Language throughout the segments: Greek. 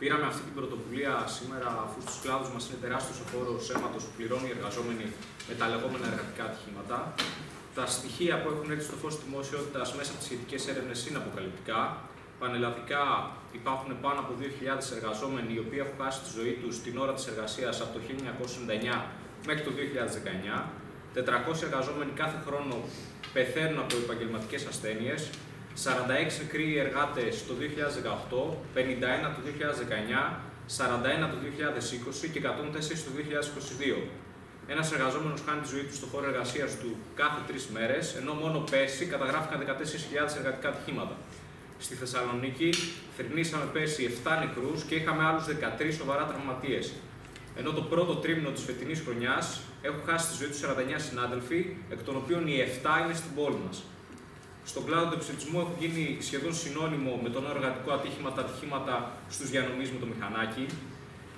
Πήραμε αυτή την πρωτοβουλία σήμερα, αφού στους κλάδους μας είναι τεράστιος ο φόρο αίματος που πληρώνουν οι εργαζόμενοι με τα λεγόμενα εργατικά ατυχήματα. Τα στοιχεία που έχουν έρθει στο φως της δημοσιότητα μέσα από τις σχετικές έρευνες είναι αποκαλυπτικά. Πανελλαδικά υπάρχουν πάνω από 2.000 εργαζόμενοι οι οποίοι έχουν χάσει τη ζωή τους την ώρα της εργασίας από το 1999 μέχρι το 2019. 400 εργαζόμενοι κάθε χρόνο πεθαίνουν από επαγγελματικές ασθένειες. 46 νεκροί εργάτες το 2018, 51 το 2019, 41 το 2020 και 104 το 2022. Ένας εργαζόμενος χάνει τη ζωή του στο χώρο εργασίας του κάθε τρεις μέρες, ενώ μόνο πέρσι καταγράφηκαν 14.000 εργατικά ατυχήματα. Στη Θεσσαλονίκη θρυνήσαμε πέρσι 7 νεκρούς και είχαμε άλλους 13 σοβαρά τραυματίες. Ενώ το πρώτο τρίμηνο της φετινής χρονιάς έχουν χάσει τη ζωή τους 49 συνάδελφοι, εκ των οποίων οι 7 είναι στην πόλη μας. Στον κλάδο του επιστημισμού έχουν γίνει σχεδόν συνώνυμο με τον εργατικό ατύχημα τα ατυχήματα στους διανομή με το μηχανάκι.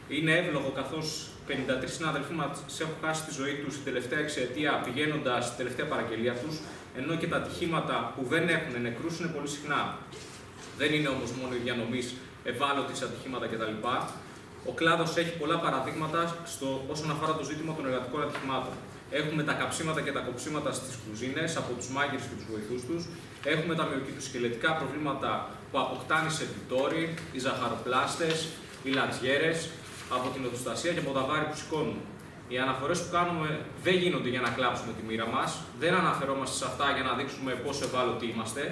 Είναι εύλογο καθώς 53 συνάδελφοί μας έχουν χάσει τη ζωή τους την τελευταία εξαιτία πηγαίνοντας στην τελευταία παραγγελία τους, ενώ και τα ατυχήματα που δεν έχουν νεκρούς είναι πολύ συχνά. Δεν είναι όμως μόνο οι διανομή ευάλωτοι σε ατυχήματα κτλ. Ο κλάδος έχει πολλά παραδείγματα στο, όσον αφορά το ζήτημα των εργατικών ατυχημάτων. Έχουμε τα καψίματα και τα κοψίματα στις κουζίνες από τους μάγειρε και τους βοηθούς τους. Έχουμε τα μειοκυτοσκελετικά προβλήματα που αποκτάνε σε επιτόρι, οι ζαχαροπλάστες, οι λατζιέρες, από την οδοστασία και από τα βάρη που σηκώνουν. Οι αναφορές που κάνουμε δεν γίνονται για να κλάψουμε τη μοίρα μας, δεν αναφερόμαστε σε αυτά για να δείξουμε πόσο ευάλωτοι είμαστε.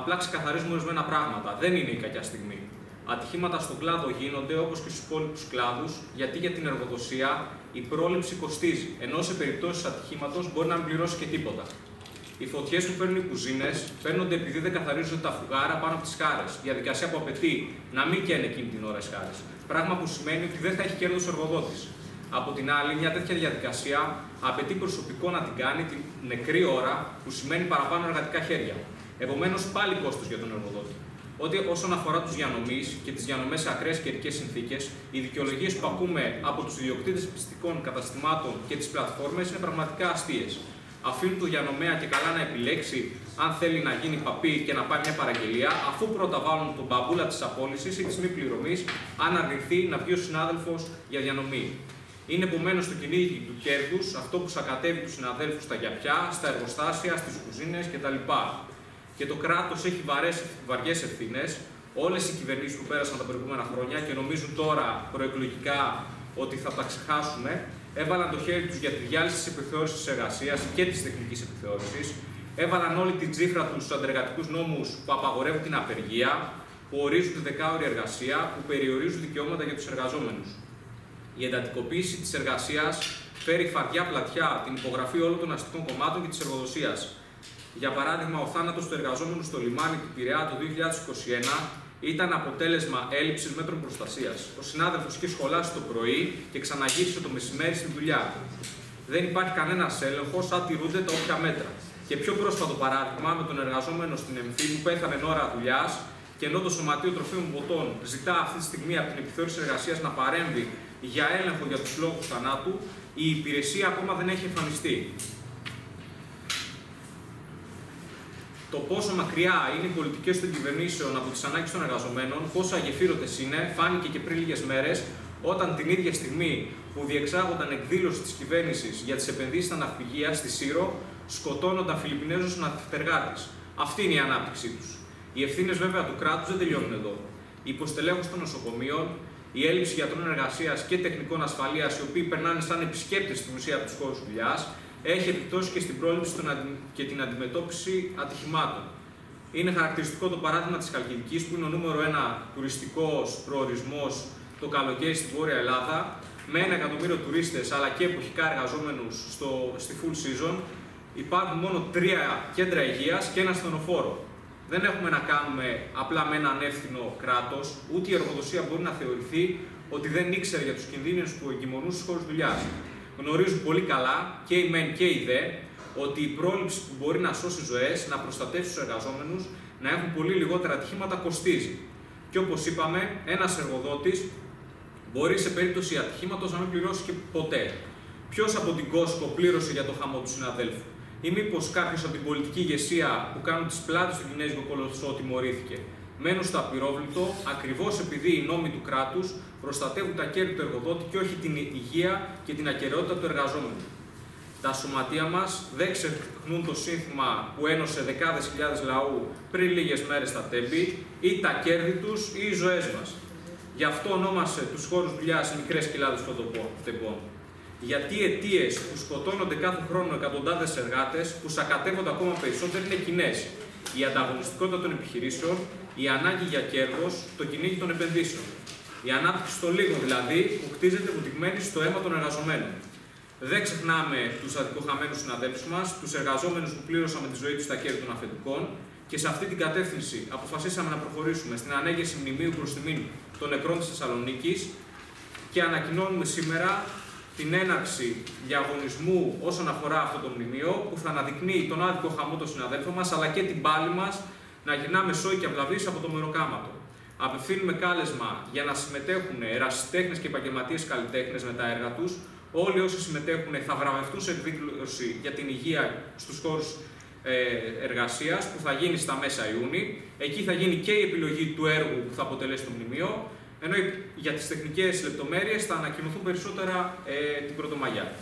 Απλά ξεκαθαρίζουμε ορισμένα πράγματα. Δεν είναι η κακιά στιγμή. Ατυχήματα στον κλάδο γίνονται όπως και στους υπόλοιπους κλάδους, γιατί για την εργοδοσία η πρόληψη κοστίζει, ενώ σε περιπτώσεις ατυχήματος μπορεί να μην πληρώσει και τίποτα. Οι φωτιές που παίρνουν οι κουζίνες παίρνονται επειδή δεν καθαρίζονται τα φουγάρα πάνω από τις χάρες. Διαδικασία που απαιτεί να μην καίνε εκείνη την ώρα οι χάρες. Πράγμα που σημαίνει ότι δεν θα έχει κέρδος ο εργοδότης. Από την άλλη, μια τέτοια διαδικασία απαιτεί προσωπικό να την κάνει την νεκρή ώρα, που σημαίνει παραπάνω εργατικά χέρια. Επομένως, πάλι κόστος για τον εργοδότη. Ότι όσον αφορά τους διανομής και τις διανομές σε ακραίες καιρικές συνθήκες, οι δικαιολογίες που ακούμε από τους ιδιοκτήτες πιστικών καταστημάτων και τις πλατφόρμες είναι πραγματικά αστείες. Αφήνουν το διανομέα και καλά να επιλέξει αν θέλει να γίνει παπί και να πάει μια παραγγελία, αφού πρώτα βάλουν τον μπαμπούλα της απόλυσης ή της μη πληρωμής, αν αρνηθεί να βγει ο συνάδελφος για διανομή. Είναι επομένως το κυνήγι του κέρδους αυτό που σακατεύει τους συναδέλφους στα γιαπιά, στα εργοστάσια, στις κουζίνες κτλ και το κράτος έχει βαριές ευθύνες. Όλες οι κυβερνήσεις που πέρασαν τα προηγούμενα χρόνια και νομίζουν τώρα προεκλογικά ότι θα τα ξεχάσουμε, έβαλαν το χέρι τους για τη διάλυση της επιθεώρησης της εργασίας και της τεχνικής επιθεώρησης. Έβαλαν όλη την τσίφρα τους στους αντεργατικούς νόμους που απαγορεύουν την απεργία, που ορίζουν τη δεκάωρη εργασία, που περιορίζουν δικαιώματα για τους εργαζόμενους. Η εντατικοποίηση της εργασίας φέρει φαρδιά πλατιά την υπογραφή όλων των αστικών κομμάτων και της εργοδοσίας. Για παράδειγμα, ο θάνατος του εργαζόμενου στο λιμάνι του Πειραιά το 2021 ήταν αποτέλεσμα έλλειψης μέτρων προστασίας. Ο συνάδελφος είχε σχολάσει το πρωί και ξαναγύρισε το μεσημέρι στη δουλειά. Δεν υπάρχει κανένας έλεγχος αν τηρούνται τα όποια μέτρα. Και πιο πρόσφατο παράδειγμα με τον εργαζόμενο στην Εμφή που πέθανε εν ώρα δουλειάς και ενώ το Σωματείο Τροφίμων Ποτών ζητά αυτή τη στιγμή από την επιθεώρηση εργασίας να παρέμβει για έλεγχο για τους λόγους θανάτου, η υπηρεσία ακόμα δεν έχει εμφανιστεί. Το πόσο μακριά είναι οι πολιτικές των κυβερνήσεων από τις ανάγκες των εργαζομένων, πόσο αγεφύρωτε είναι, φάνηκε και πριν λίγες μέρες, όταν την ίδια στιγμή που διεξάγονταν εκδήλωση της κυβέρνησης για τις επενδύσεις στα ναυπηγεία στη Σύρο, σκοτώνονταν Φιλιππινέζους ναυτεργάτε. Αυτή είναι η ανάπτυξή τους. Οι ευθύνες βέβαια του κράτους δεν τελειώνουν εδώ. Η υποστελέχωση των νοσοκομείων, η έλλειψη γιατρών εργασίας και τεχνικών ασφαλείας, οι οποίοι περνάνε σαν επισκέπτες στην ουσία από τους χώρους δουλειάς, έχει επιπτώσεις και στην πρόληψη και την αντιμετώπιση ατυχημάτων. Είναι χαρακτηριστικό το παράδειγμα της Χαλκιδικής, που είναι ο νούμερο ένα τουριστικός προορισμός το καλοκαίρι στη Βόρεια Ελλάδα, με ένα εκατομμύριο τουρίστες αλλά και εποχικά εργαζόμενους στη full season. Υπάρχουν μόνο τρία κέντρα υγείας και ένα στενοφόρο. Δεν έχουμε να κάνουμε απλά με ένα ανεύθυνο κράτος, ούτε η εργοδοσία μπορεί να θεωρηθεί ότι δεν ήξερε για τους κινδύνους που εγκυμονούν στου χώρου δουλειά γνωρίζουν πολύ καλά και οι μεν και οι δε ότι η πρόληψη που μπορεί να σώσει ζωές, να προστατεύσει τους εργαζόμενους, να έχουν πολύ λιγότερα ατυχήματα κοστίζει. Και όπως είπαμε, ένας εργοδότης μπορεί σε περίπτωση ατυχήματος να μην πληρώσει και ποτέ. Ποιος από την Κόσκο πλήρωσε για το χαμό του συναδέλφου, ή μήπως κάποιος από την πολιτική ηγεσία που κάνουν τις πλάτες του Κινέζικου κολοσσό τιμωρήθηκε. Μένουν στο απειρόβλητο ακριβώς επειδή οι νόμοι του κράτους προστατεύουν τα κέρδη του εργοδότη και όχι την υγεία και την ακαιρεότητα του εργαζόμενου. Τα σωματεία μας δεν ξεχνούν το σύνθημα που ένωσε δεκάδες χιλιάδες λαού πριν λίγες μέρες στα τέμπη, ή τα κέρδη τους ή οι ζωές μας. Γι' αυτό ονόμασε τους χώρους δουλειάς μικρές κοιλάδες φωτοπών. Γιατί οι αιτίες που σκοτώνονται κάθε χρόνο εκατοντάδες εργάτες, που σακατεύονται ακόμα περισσότερο, είναι κοινές. Η ανταγωνιστικότητα των επιχειρήσεων, η ανάγκη για κέρδος, το κυνήγι των επενδύσεων. Η ανάπτυξη των λίγων δηλαδή, που χτίζεται βουτυγμένη στο αίμα των εργαζομένων. Δεν ξεχνάμε τους αδικοχαμένους συναδέλφους μας, τους εργαζόμενους που πλήρωσαν με τη ζωή τους τα κέρδη των αφεντικών και σε αυτή την κατεύθυνση αποφασίσαμε να προχωρήσουμε στην ανέγερση μνημείου προς τιμήν των νεκρών της Θεσσαλονίκης και ανακοινώνουμε σήμερα την έναρξη διαγωνισμού όσον αφορά αυτό το μνημείο που θα αναδεικνύει τον άδικο χαμό των συναδέλφων μας αλλά και την πάλη μας να γυρνάμε σόι και αυλαβεί από το μεροκάματο. Απευθύνουμε κάλεσμα για να συμμετέχουν ερασιτέχνες και επαγγελματίες καλλιτέχνες με τα έργα τους, Όλοι όσοι συμμετέχουν θα βραβευτούν σε εκδήλωση για την υγεία στους χώρους ε, εργασίας που θα γίνει στα μέσα Ιούνιου. Εκεί θα γίνει και η επιλογή του έργου που θα αποτελέσει το μνημείο, ενώ για τις τεχνικές λεπτομέρειες θα ανακοινωθούν περισσότερα ε, την Πρωτομαγιά.